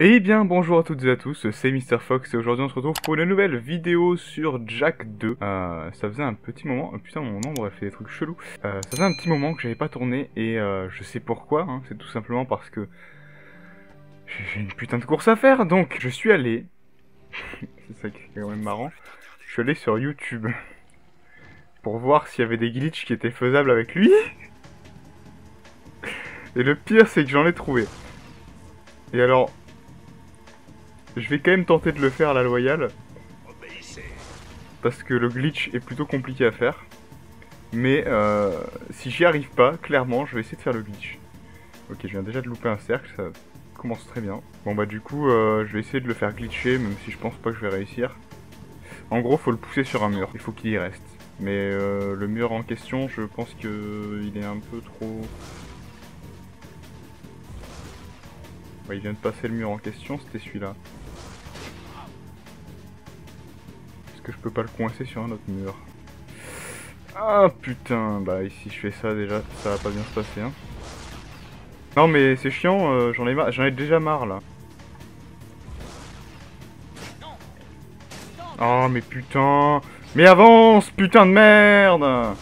Eh bien bonjour à toutes et à tous, c'est Mr Fox et aujourd'hui on se retrouve pour une nouvelle vidéo sur Jack 2. Euh, ça faisait un petit moment, putain mon ombre elle fait des trucs chelous. Euh, ça faisait un petit moment que j'avais pas tourné et euh, je sais pourquoi, hein. c'est tout simplement parce que j'ai une putain de course à faire donc je suis allé, c'est ça qui est quand même marrant, je suis allé sur YouTube pour voir s'il y avait des glitches qui étaient faisables avec lui. Et le pire c'est que j'en ai trouvé. Et alors, je vais quand même tenter de le faire à la loyale. Parce que le glitch est plutôt compliqué à faire. Mais euh, si j'y arrive pas, clairement, je vais essayer de faire le glitch. Ok, je viens déjà de louper un cercle, ça commence très bien. Bon bah du coup, euh, je vais essayer de le faire glitcher, même si je pense pas que je vais réussir. En gros, faut le pousser sur un mur, il faut qu'il y reste. Mais euh, le mur en question, je pense qu'il est un peu trop... il vient de passer le mur en question, c'était celui-là. Que je peux pas le coincer sur un autre mur Ah putain, bah ici je fais ça déjà, ça va pas bien se passer hein. Non mais c'est chiant, euh, j'en ai, j'en ai déjà marre là. Oh mais putain Mais avance, putain de merde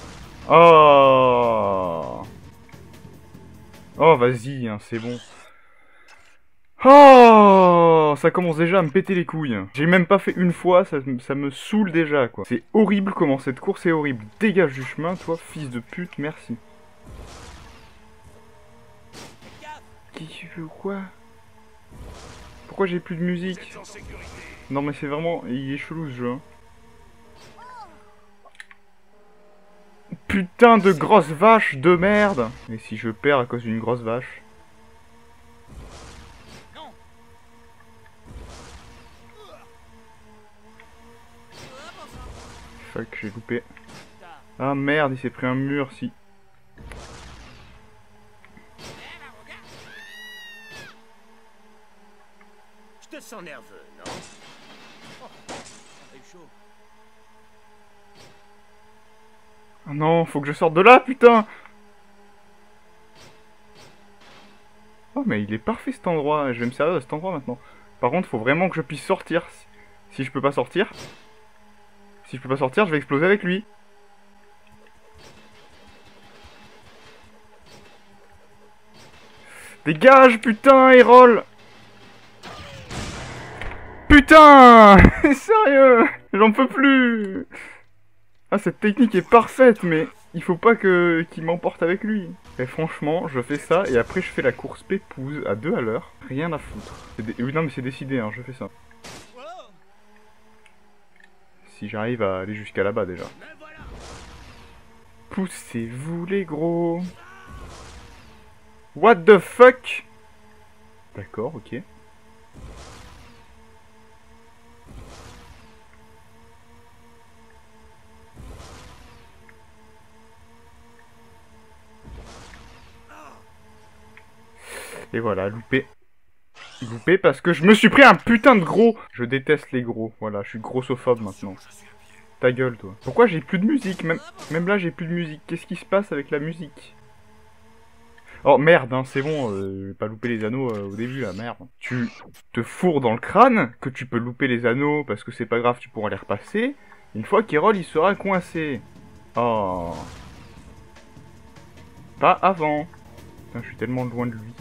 Oh Oh vas-y, hein, c'est bon. Oh Ça commence déjà à me péter les couilles. J'ai même pas fait une fois, ça, me saoule déjà, quoi. C'est horrible comment cette course est horrible. Dégage du chemin, toi, fils de pute, merci. Qui veut quoi? Pourquoi j'ai plus de musique? Non mais c'est vraiment... Il est chelou ce jeu. Hein. Putain de grosse vache de merde Et si je perds à cause d'une grosse vache que j'ai loupé. Ah merde, il s'est pris un mur, si. Je te sens nerveux, non? Oh, non, faut que je sorte de là, putain Oh, mais il est parfait cet endroit. Je vais me servir de cet endroit maintenant. Par contre, faut vraiment que je puisse sortir. Si je peux pas sortir, si je peux pas sortir, je vais exploser avec lui. Dégage, putain, Hérol Putain Sérieux J'en peux plus Ah, cette technique est parfaite, mais il faut pas que qu'il m'emporte avec lui. Et franchement, je fais ça, et après je fais la course pépouse à deux à l'heure. Rien à foutre. Oui, non, mais c'est décidé, hein, je fais ça si j'arrive à aller jusqu'à là-bas déjà. Poussez-vous les gros What the fuck? D'accord, ok. Et voilà, loupé. Loupé parce que je me suis pris un putain de gros Je déteste les gros, voilà, je suis grossophobe maintenant. Ta gueule, toi. Pourquoi j'ai plus de musique? Même, même là, j'ai plus de musique. Qu'est-ce qui se passe avec la musique? Oh merde, hein, c'est bon, euh, je vais pas louper les anneaux euh, au début, là, merde. Tu te fourres dans le crâne que tu peux louper les anneaux parce que c'est pas grave, tu pourras les repasser. Une fois qu'Erol, il sera coincé. Oh. Pas avant. Putain, je suis tellement loin de lui.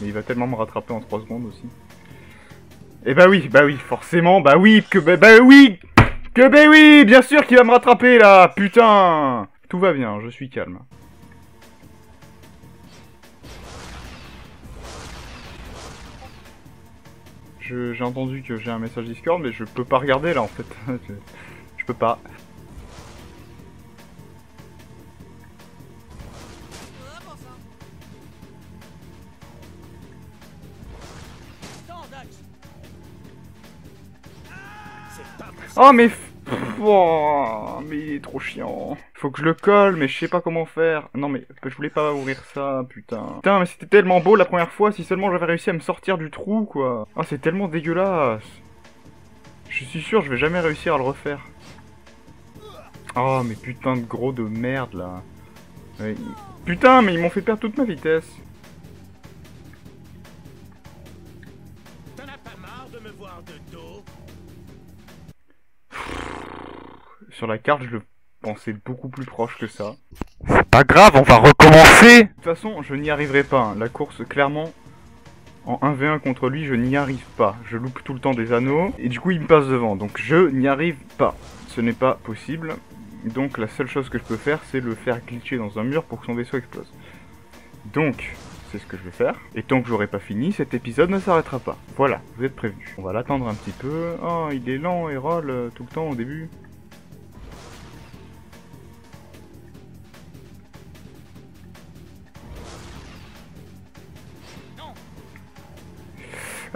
Mais il va tellement me rattraper en 3 secondes aussi. Et eh bah oui, bah oui, forcément, bah oui, que bah, bah oui Que bah oui, bien sûr qu'il va me rattraper là, putain Tout va bien, je suis calme. J'ai entendu que j'ai un message Discord, mais je peux pas regarder là en fait. je peux pas. Oh mais... Oh, mais il est trop chiant. Faut que je le colle, mais je sais pas comment faire. Non mais je voulais pas ouvrir ça, putain. Putain, mais c'était tellement beau la première fois, si seulement j'avais réussi à me sortir du trou, quoi. Ah, c'est tellement dégueulasse. Je suis sûr, je vais jamais réussir à le refaire. Oh, mais putain de gros de merde, là. Putain, mais ils m'ont fait perdre toute ma vitesse. Sur la carte, je le pensais beaucoup plus proche que ça. C'est pas grave, on va recommencer De toute façon, je n'y arriverai pas. hein. La course, clairement, en 1v1 contre lui, je n'y arrive pas. Je loupe tout le temps des anneaux, et du coup, il me passe devant. Donc, je n'y arrive pas. Ce n'est pas possible. Donc, la seule chose que je peux faire, c'est le faire glitcher dans un mur pour que son vaisseau explose. Donc, c'est ce que je vais faire. Et tant que j'aurai pas fini, cet épisode ne s'arrêtera pas. Voilà, vous êtes prévenus. On va l'attendre un petit peu. Oh, il est lent, et roll euh, tout le temps au début.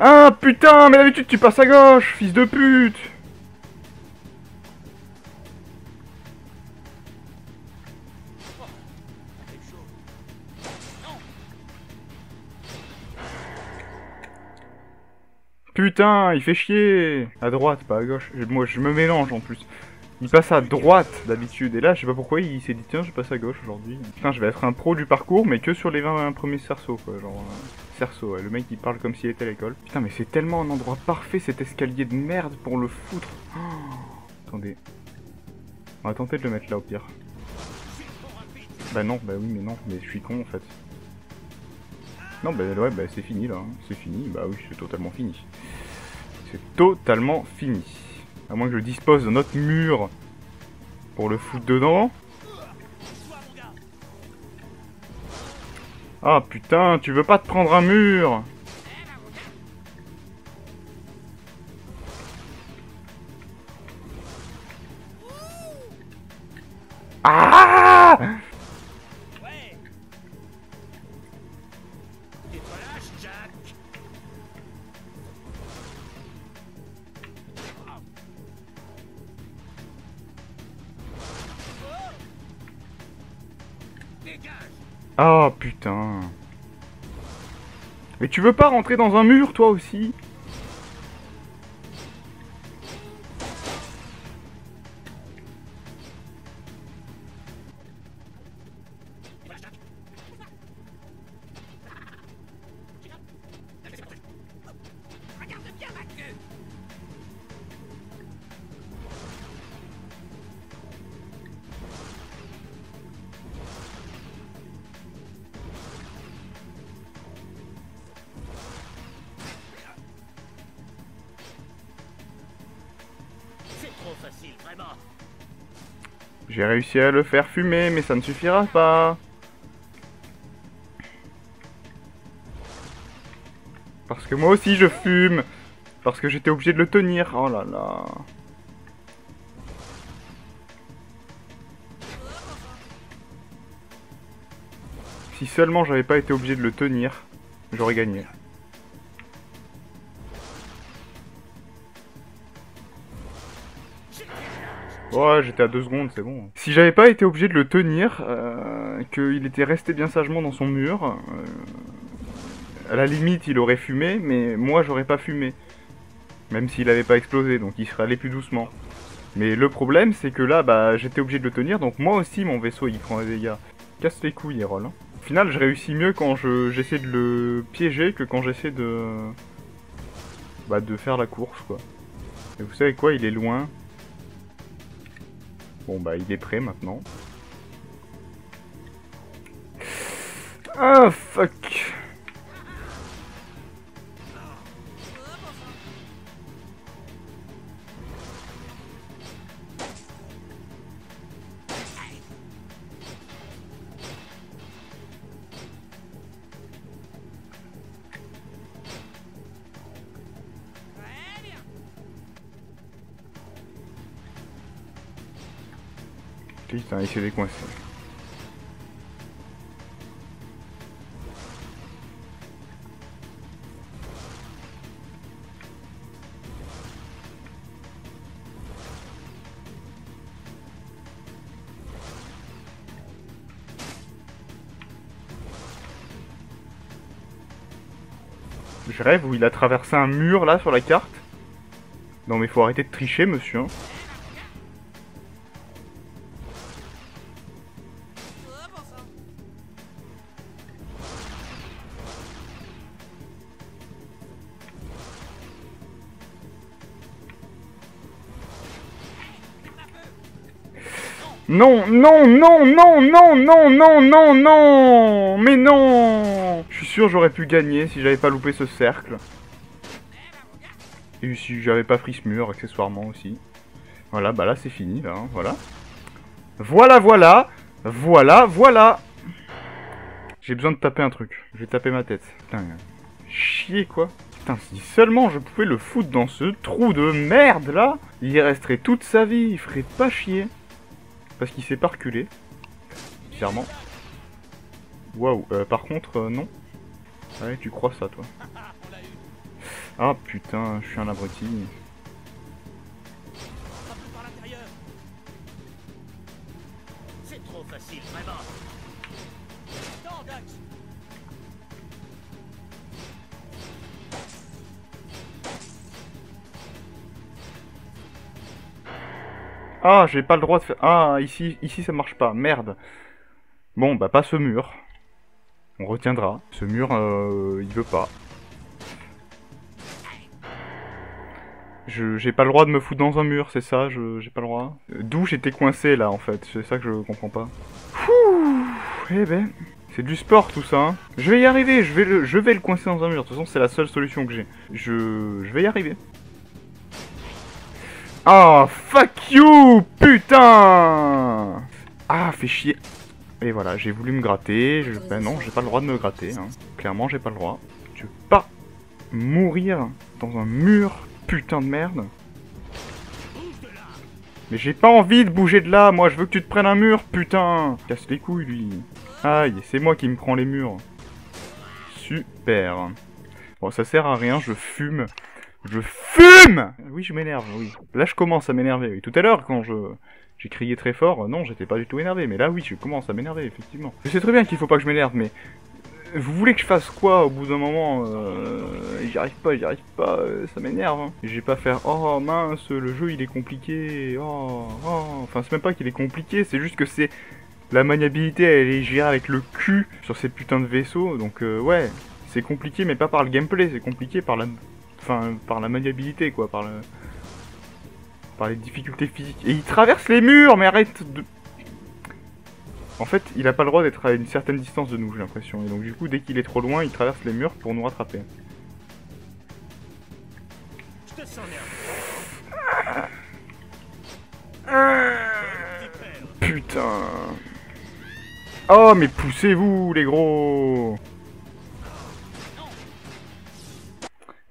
Ah putain, mais d'habitude tu passes à gauche, fils de pute Putain, il fait chier À droite, pas à gauche. Moi, je me mélange en plus. Il passe à droite d'habitude, et là, je sais pas pourquoi il s'est dit tiens, je passe à gauche aujourd'hui. Putain, je vais être un pro du parcours, mais que sur les 20 premiers cerceaux, quoi. Genre, euh, cerceaux, le mec il parle comme s'il était à l'école. Putain, mais c'est tellement un endroit parfait cet escalier de merde pour le foutre. Oh, attendez. On va tenter de le mettre là au pire. Bah non, bah oui, mais non, mais je suis con en fait. Non, bah ouais, bah c'est fini là, hein. c'est fini, bah oui, c'est totalement fini. C'est totalement fini. À moins que je dispose d'un autre mur pour le foutre dedans. Ah putain, tu veux pas te prendre un mur? Ah putain. Mais tu veux pas rentrer dans un mur toi aussi? J'ai réussi à le faire fumer, mais ça ne suffira pas. Parce que moi aussi je fume. Parce que j'étais obligé de le tenir. Oh là là. Si seulement j'avais pas été obligé de le tenir, j'aurais gagné. Ouais, j'étais à deux secondes, c'est bon. Si j'avais pas été obligé de le tenir, euh, qu'il était resté bien sagement dans son mur, euh, à la limite il aurait fumé, mais moi j'aurais pas fumé. Même s'il avait pas explosé, donc il serait allé plus doucement. Mais le problème c'est que là, bah j'étais obligé de le tenir, donc moi aussi mon vaisseau il prend des dégâts. Casse les couilles, Erol. Hein. Au final, je réussis mieux quand je j'essaie de le piéger que quand j'essaie de... Bah de faire la course, quoi. Et vous savez quoi, il est loin. Bon bah il est prêt maintenant. Ah fuck Décoincé. Je rêve où il a traversé un mur là sur la carte. Non mais faut arrêter de tricher monsieur. Non, non, non, non, non, non, non, non, non Mais non Je suis sûr j'aurais pu gagner si j'avais pas loupé ce cercle. Et si j'avais pas pris ce mur, accessoirement aussi. Voilà, bah là c'est fini, là, hein, voilà. Voilà, voilà Voilà, voilà J'ai besoin de taper un truc. Je vais taper ma tête. Putain, chier quoi Putain, si seulement je pouvais le foutre dans ce trou de merde là, il y resterait toute sa vie, il ferait pas chier. Parce qu'il s'est pas reculé. Clairement. Waouh, euh, par contre, euh, non. Ouais, tu crois ça, toi. Ah putain, je suis un abruti. Ah, j'ai pas le droit de faire... Ah, ici, ici ça marche pas, merde. Bon, bah pas ce mur. On retiendra. Ce mur, euh, il veut pas. J'ai pas le droit de me foutre dans un mur, c'est ça, j'ai pas le droit. Euh, D'où j'étais coincé là en fait, c'est ça que je comprends pas. Ouh, eh ben, c'est du sport tout ça. Hein. Je vais y arriver, je vais le je vais le coincer dans un mur. De toute façon, c'est la seule solution que j'ai. Je je vais y arriver. Ah, fuck you, putain Ah, fait chier. Et voilà, j'ai voulu me gratter. Je... Ben non, j'ai pas le droit de me gratter. Hein. Clairement, j'ai pas le droit. Je veux pas mourir dans un mur, putain de merde. Mais j'ai pas envie de bouger de là, moi je veux que tu te prennes un mur, putain Casse les couilles, lui. Aïe, c'est moi qui me prends les murs. Super. Bon, ça sert à rien, je fume. Je fume Oui, je m'énerve, oui. Là, je commence à m'énerver. Tout à l'heure, quand je... J'ai crié très fort, non, j'étais pas du tout énervé, mais là, oui, je commence à m'énerver, effectivement. Je sais très bien qu'il faut pas que je m'énerve, mais... Vous voulez que je fasse quoi au bout d'un moment euh... J'y arrive pas, j'y arrive pas, euh, ça m'énerve. Hein. J'ai pas faire oh mince, le jeu il est compliqué, oh, oh. Enfin, c'est même pas qu'il est compliqué, c'est juste que c'est. La maniabilité elle est gérée avec le cul sur ces putains de vaisseaux, donc euh, ouais, c'est compliqué, mais pas par le gameplay, c'est compliqué par la. Enfin, par la maniabilité quoi, par le. Par les difficultés physiques. Et il traverse les murs, mais arrête de. En fait, il a pas le droit d'être à une certaine distance de nous, j'ai l'impression. Et donc du coup, dès qu'il est trop loin, il traverse les murs pour nous rattraper. Je te sens nerveux. Putain. Oh, mais poussez-vous, les gros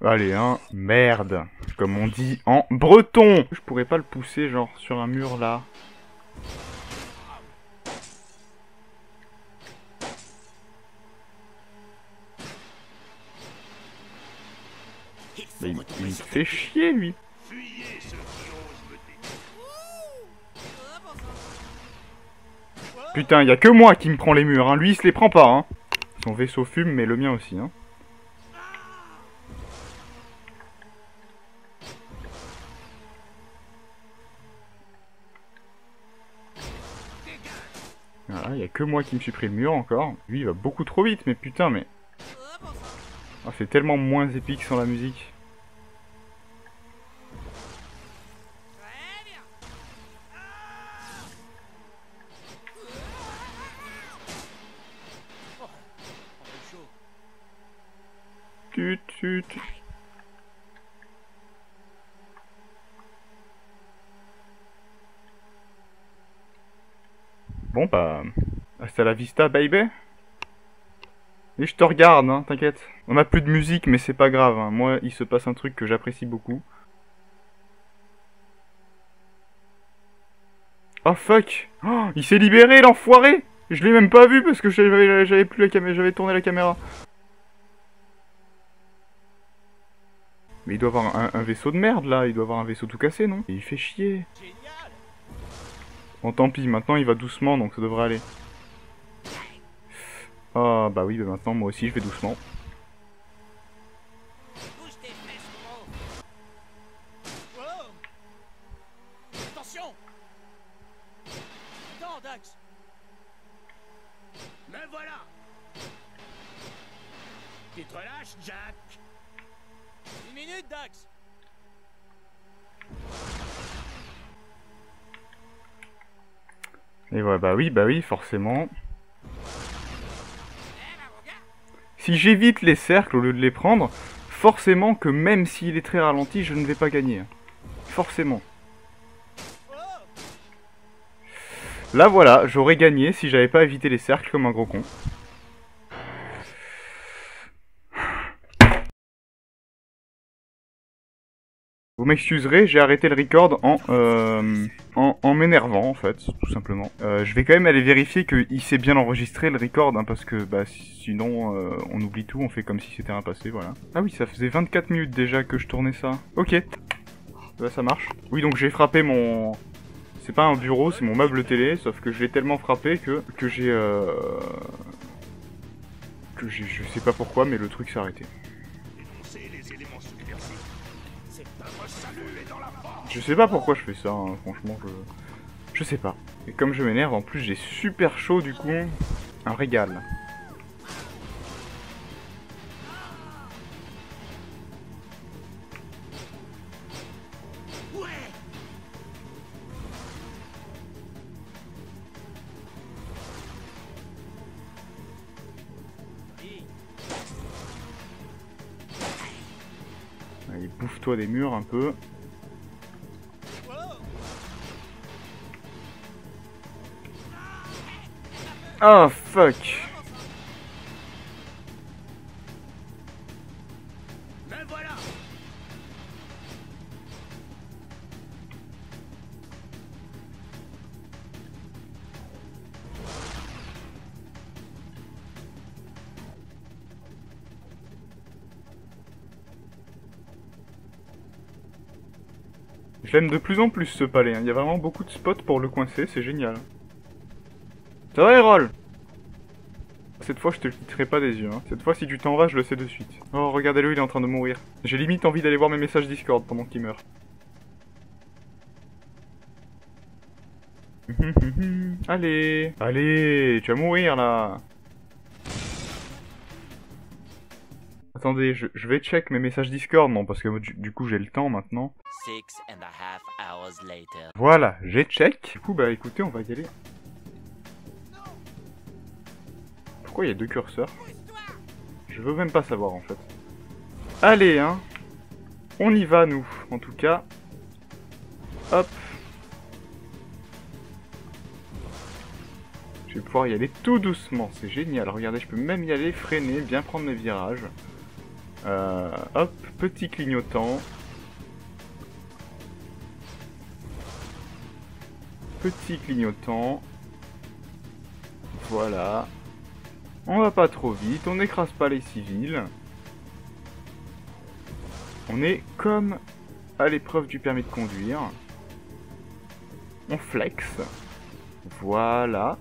Allez, hein, merde. Comme on dit en breton. Je pourrais pas le pousser, genre, sur un mur, là. Mais il, il fait chier, lui. Putain, y a que moi qui me prend les murs, hein. Lui, il se les prend pas, hein. Son vaisseau fume, mais le mien aussi, hein. Voilà, y a que moi qui me suis pris le mur encore. Lui, il va beaucoup trop vite, mais putain, mais... Ah, c'est tellement moins épique sans la musique. Tut. Bon bah... Hasta la vista, baby Et je te regarde, hein, t'inquiète. On a plus de musique, mais c'est pas grave. hein. Moi, il se passe un truc que j'apprécie beaucoup. Oh fuck Oh, Il s'est libéré, l'enfoiré Je l'ai même pas vu parce que j'avais plus la caméra, j'avais tourné la caméra. Mais il doit avoir un, un vaisseau de merde là, il doit avoir un vaisseau tout cassé, non? Et il fait chier. Bon tant pis, maintenant il va doucement donc ça devrait aller. Ah bah oui, bah maintenant moi aussi je vais doucement. Attention. Attends, Dax. Me voilà. Tu te relâches, Jack. Une minute, Dax. Et ouais, bah oui, bah oui, forcément. Si j'évite les cercles au lieu de les prendre, forcément que même s'il est très ralenti, je ne vais pas gagner. Forcément. Là voilà, j'aurais gagné si j'avais pas évité les cercles comme un gros con. Vous m'excuserez, j'ai arrêté le record en, euh, en, m'énervant en fait, tout simplement. Euh, je vais quand même aller vérifier qu'il s'est bien enregistré le record, hein, parce que bah, sinon euh, on oublie tout, on fait comme si c'était un passé, voilà. Ah oui, ça faisait 24 minutes déjà que je tournais ça. Ok, bah, ça marche. Oui, donc j'ai frappé mon... C'est pas un bureau, c'est mon meuble télé, sauf que je l'ai tellement frappé que, que j'ai... Que j'ai... Je sais pas pourquoi, mais le truc s'est arrêté. Je sais pas pourquoi je fais ça, hein, franchement, je... Je sais pas. Et comme je m'énerve, en plus j'ai super chaud du coup, un régal. Des murs un peu. Oh fuck Je l'aime de plus en plus ce palais, hein. il y a vraiment beaucoup de spots pour le coincer, c'est génial. Ça va Erol? Cette fois je te le quitterai pas des yeux, hein. cette fois si tu t'en vas je le sais de suite. Oh regardez-le il est en train de mourir. J'ai limite envie d'aller voir mes messages Discord pendant qu'il meurt. Allez Allez Tu vas mourir là Attendez, je, vais check mes messages Discord, non, parce que du coup j'ai le temps maintenant. Six and a half hours later. Voilà, j'ai check. Du coup, bah écoutez, on va y aller. Pourquoi il y a deux curseurs? Je veux même pas savoir en fait. Allez, hein On y va, nous, en tout cas. Hop Je vais pouvoir y aller tout doucement, c'est génial. Regardez, je peux même y aller, freiner, bien prendre mes virages. Euh, hop, petit clignotant. Petit clignotant. Voilà. On va pas trop vite, on n'écrase pas les civils. On est comme à l'épreuve du permis de conduire. On flex. Voilà.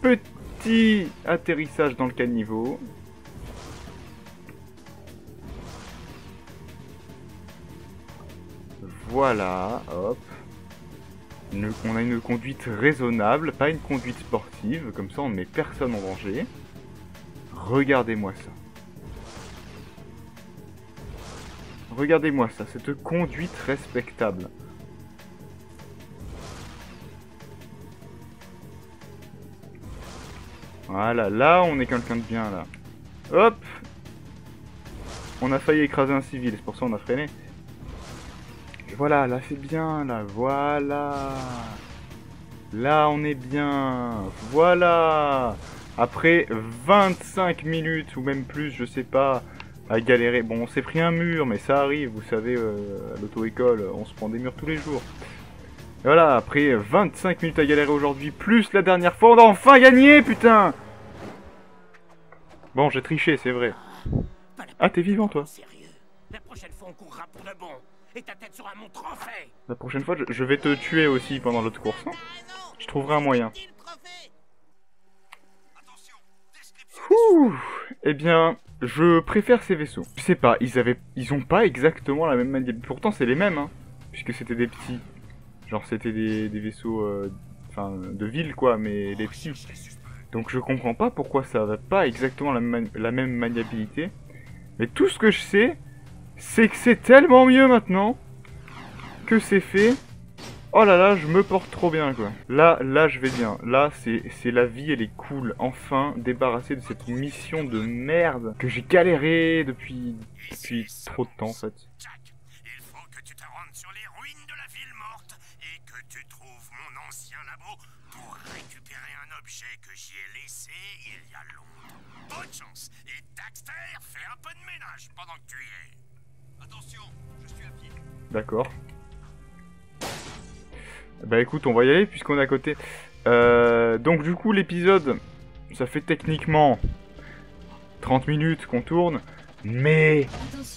Petit atterrissage dans le caniveau. Voilà, hop. On a une conduite raisonnable, pas une conduite sportive, comme ça on ne met personne en danger. Regardez-moi ça. Regardez-moi ça, cette conduite respectable. Voilà, là on est quelqu'un de bien là. Hop On a failli écraser un civil, c'est pour ça on a freiné. Voilà, là c'est bien, là, voilà. Là on est bien, voilà. Après 25 minutes ou même plus, je sais pas, à galérer. Bon, on s'est pris un mur, mais ça arrive, vous savez, euh, à l'auto-école, on se prend des murs tous les jours. Et voilà, après 25 minutes à galérer aujourd'hui, plus la dernière fois, on a enfin gagné, putain Bon, j'ai triché, c'est vrai. Ah, t'es vivant, toi Sérieux La prochaine fois, on courra pour de bon. Et ta tête sera mon trophée La prochaine fois, je, je vais te tuer aussi pendant l'autre course. hein. Je trouverai un moyen. Ouh Eh bien, je préfère ces vaisseaux. Je sais pas, ils avaient, ils ont pas exactement la même maniabilité. Pourtant, c'est les mêmes, hein, puisque c'était des petits. Genre, c'était des, des vaisseaux, euh, enfin, de ville, quoi, mais les petits. Donc, je comprends pas pourquoi ça va pas exactement la, même- la même maniabilité. Mais tout ce que je sais, c'est que c'est tellement mieux maintenant que c'est fait Oh là là, je me porte trop bien quoi. Là, là je vais bien. Là, c'est la vie, elle est cool. Enfin, débarrassé de cette mission de merde que j'ai galéré depuis depuis trop de temps en fait. Jack, il faut que tu te rendes sur les ruines de la ville morte et que tu trouves mon ancien labo pour récupérer un objet que j'y ai laissé il y a longtemps. Bonne chance. Et Daxter, fais un peu de ménage pendant que tu y es. D'accord. Bah écoute, on va y aller puisqu'on est à côté. Euh, donc du coup, l'épisode, ça fait techniquement 30 minutes qu'on tourne, mais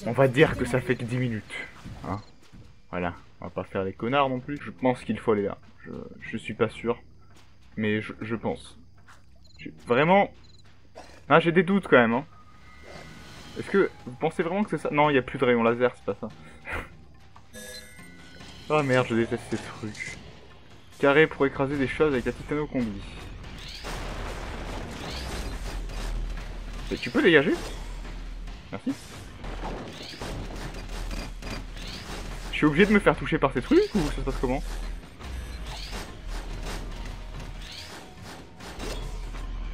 on va dire que ça fait que 10 minutes. Hein voilà, on va pas faire les connards non plus. Je pense qu'il faut aller là. Je, suis pas sûr, mais je, pense. Vraiment... Ah, j'ai des doutes quand même. Hein. Est-ce que vous pensez vraiment que c'est ça? Non, il y a plus de rayon laser, c'est pas ça. Oh merde, je déteste ces trucs. Carré pour écraser des choses avec la titano combi. Mais tu peux dégager Merci. Je suis obligé de me faire toucher par ces trucs ou ça se passe comment?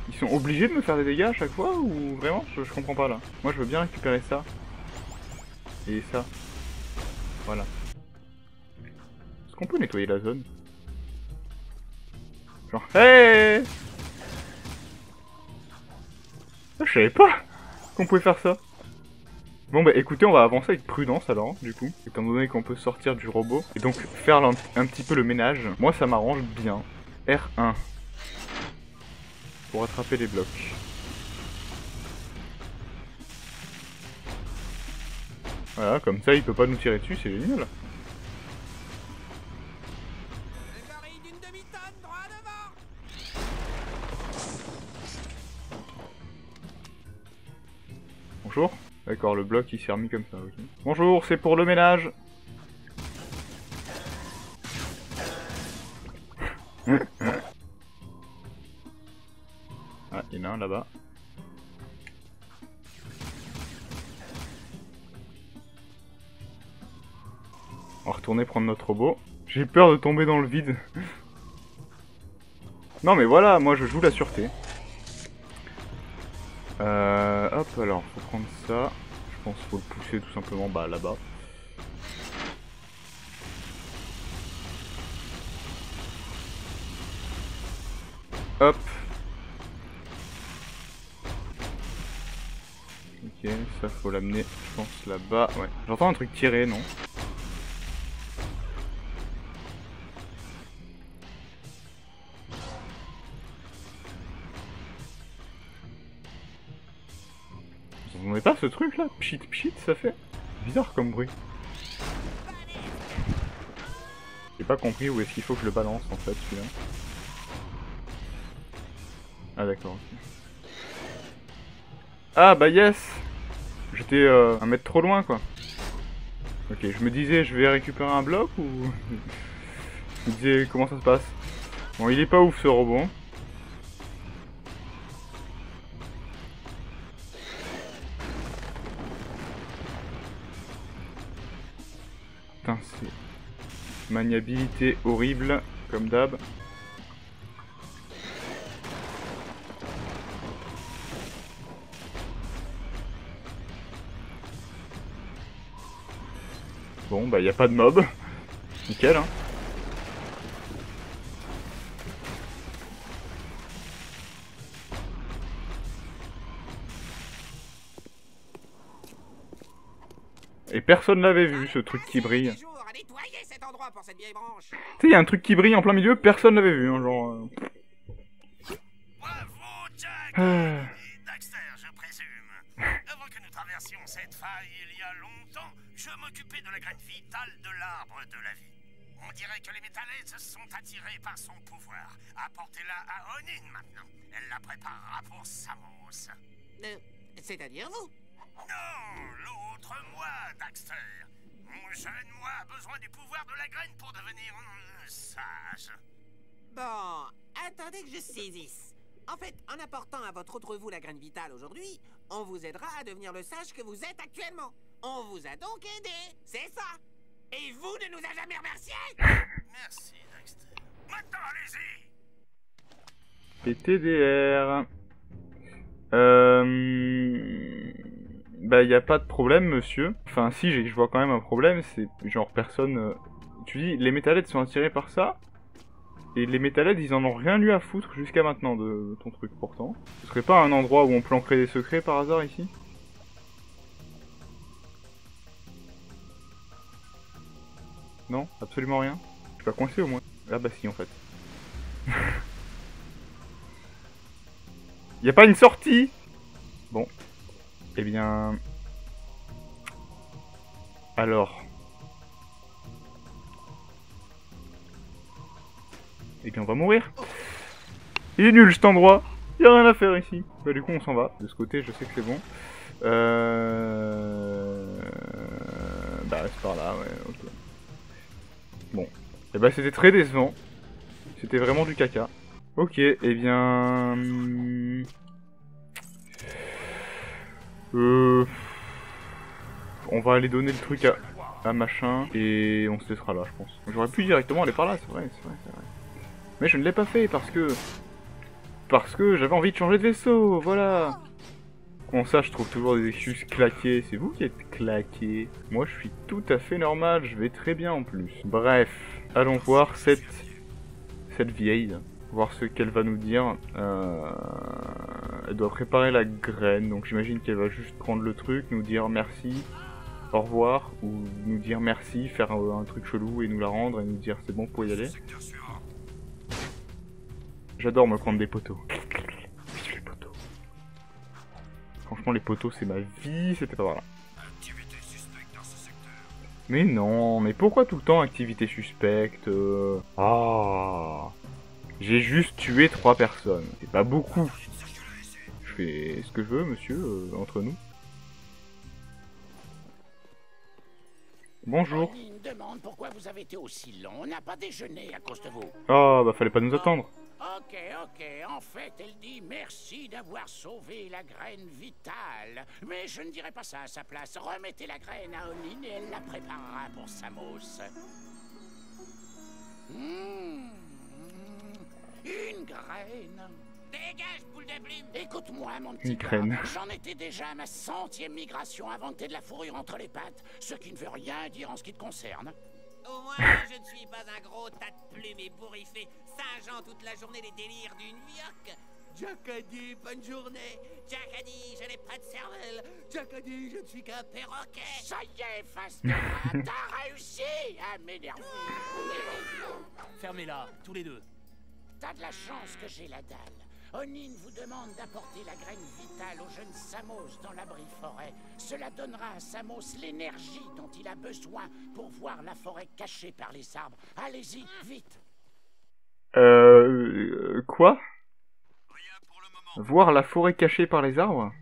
Ils sont obligés de me faire des dégâts à chaque fois ou vraiment? Je, je comprends pas là. Moi je veux bien récupérer ça. Et ça. Voilà. Qu'on peut nettoyer la zone Genre, hey Ah, Je savais pas qu'on pouvait faire ça. Bon bah écoutez, on va avancer avec prudence alors, du coup, étant donné qu'on peut sortir du robot, et donc faire un, un petit peu le ménage. Moi ça m'arrange bien. R1. Pour attraper les blocs. Voilà, comme ça il peut pas nous tirer dessus, c'est génial. Bonjour. D'accord, le bloc il s'est remis comme ça, ok. Bonjour, c'est pour le ménage. ah, il y en a un là-bas. On va retourner prendre notre robot. J'ai peur de tomber dans le vide. non mais voilà, moi je joue la sûreté. Alors, faut prendre ça. Je pense qu'il faut le pousser tout simplement bah, là-bas. Hop. Ok, ça faut l'amener, je pense, là-bas. Ouais, j'entends un truc tirer, non? Ce truc là Pchit pchit ça fait Bizarre comme bruit. J'ai pas compris où est-ce qu'il faut que je le balance en fait celui-là. Ah d'accord. Ah bah yes J'étais euh, un mètre trop loin quoi. Ok, je me disais je vais récupérer un bloc ou... je me disais comment ça se passe? Bon il est pas ouf ce robot. Maniabilité horrible, comme d'hab. Bon, bah y a pas de mob. Nickel, hein. Et personne l'avait vu, ce truc qui brille. Endroit pour cette vieille branche. Tu sais, y a un truc qui brille en plein milieu, personne l'avait vu, hein, genre... euh. Bravo, Jack Ah. Et Daxter, je présume. Avant que nous traversions cette faille il y a longtemps, je m'occupais de la graine vitale de l'arbre de la vie. On dirait que les métallaises se sont attirés par son pouvoir. Apportez-la à Onin maintenant. Elle la préparera pour Samos. Euh, C'est-à-dire vous? Non, l'autre moi, Daxter. Mon jeune moi a besoin du pouvoir de la graine pour devenir hum, sage. Bon, attendez que je saisisse. En fait, en apportant à votre autre vous la graine vitale aujourd'hui, on vous aidera à devenir le sage que vous êtes actuellement. On vous a donc aidé, c'est ça. Et vous ne nous avez jamais remerciés Merci. Maintenant, allez-y PTDR. Euh... Bah, y a pas de problème, monsieur. Enfin, si, je vois quand même un problème, c'est genre personne... euh, Tu dis, les métallettes sont attirés par ça Et les métallettes, ils en ont rien eu à foutre jusqu'à maintenant de ton truc, pourtant. Ce serait pas un endroit où on planquerait des secrets par hasard, ici? Non Absolument rien Je suis pas coincé, au moins Ah bah si, en fait. Y a pas une sortie? Bon. Eh bien... Alors... Eh bien, on va mourir. Il est nul cet endroit. Y a rien à faire ici. Bah du coup, on s'en va. De ce côté, je sais que c'est bon. Euh... Bah, c'est par là, ouais, ok. Bon. Eh bah, c'était très décevant. C'était vraiment du caca. Ok, eh bien... Euh... On va aller donner le truc à, à machin et on se laissera là, je pense. J'aurais pu directement aller par là, c'est vrai, c'est vrai, c'est vrai. Mais je ne l'ai pas fait parce que... Parce que j'avais envie de changer de vaisseau, voilà Comment ça, je trouve toujours des excuses claquées C'est vous qui êtes claqué. Moi, je suis tout à fait normal, je vais très bien en plus. Bref, allons voir cette... Cette vieille voir ce qu'elle va nous dire. Euh, Elle doit préparer la graine, donc j'imagine qu'elle va juste prendre le truc, nous dire merci, au revoir, ou nous dire merci, faire euh, un truc chelou et nous la rendre et nous dire c'est bon, pour y aller. J'adore me prendre des poteaux. Franchement, les poteaux, c'est ma vie, c'était pas voilà. Mais non, mais pourquoi tout le temps activité suspecte euh Ah J'ai juste tué trois personnes. C'est pas beaucoup. Je fais ce que je veux, monsieur, euh, entre nous. Bonjour. Pauline demande pourquoi vous avez été aussi long? On n'a pas déjeuné à cause de vous. Ah, bah fallait pas nous attendre. Ok, ok. En fait, elle dit merci d'avoir sauvé la graine vitale. Mais je ne dirai pas ça à sa place. Remettez la graine à Oline et elle la préparera pour Samos. Hmm, Une graine. Dégage, boule de plume Écoute-moi, mon petit Une graine. gars. J'en étais déjà à ma centième migration avant que t'aies de la fourrure entre les pattes. Ce qui ne veut rien dire en ce qui te concerne. Au moins, je ne suis pas un gros tas de plumes ébouriffées, singeant toute la journée les délires d'une vioque. Jack a dit bonne journée. Jack a dit je n'ai pas de cervelle. Jack a dit je ne suis qu'un perroquet. Ça y est, face t'as réussi à m'énerver. Fermez-la, tous les deux. T'as de la chance que j'ai la dalle. Onine vous demande d'apporter la graine vitale au jeune Samos dans l'abri forêt. Cela donnera à Samos l'énergie dont il a besoin pour voir la forêt cachée par les arbres. Allez-y, vite. Euh... Quoi? Rien pour le moment. Voir la forêt cachée par les arbres?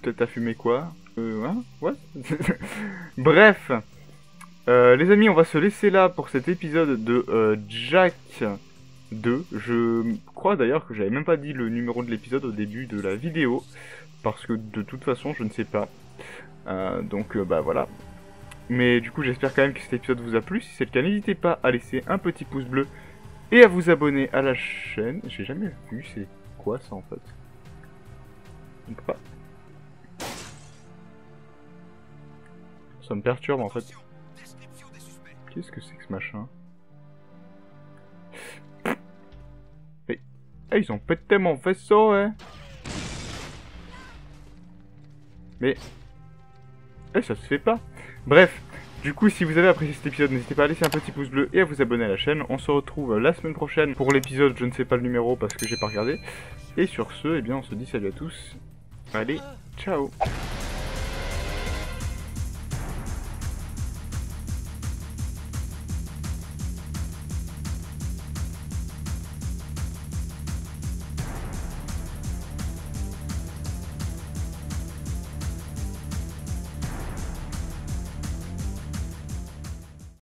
Peut-être t'as fumé quoi? Euh, hein? What? Bref Euh, Les amis, on va se laisser là pour cet épisode de euh, Jack 2. Je crois d'ailleurs que j'avais même pas dit le numéro de l'épisode au début de la vidéo, parce que de toute façon, je ne sais pas. Euh, donc, euh, bah voilà. Mais du coup, j'espère quand même que cet épisode vous a plu. Si c'est le cas, n'hésitez pas à laisser un petit pouce bleu et à vous abonner à la chaîne. J'ai jamais vu c'est quoi ça en fait. Ça me perturbe en fait. Qu'est-ce que c'est que ce machin? Mais eh, ils ont pété mon vaisseau hein Mais eh, ça se fait pas. Bref, du coup si vous avez apprécié cet épisode, n'hésitez pas à laisser un petit pouce bleu et à vous abonner à la chaîne. On se retrouve la semaine prochaine pour l'épisode, je ne sais pas le numéro parce que j'ai pas regardé. Et sur ce, eh bien on se dit salut à tous. Allez, ciao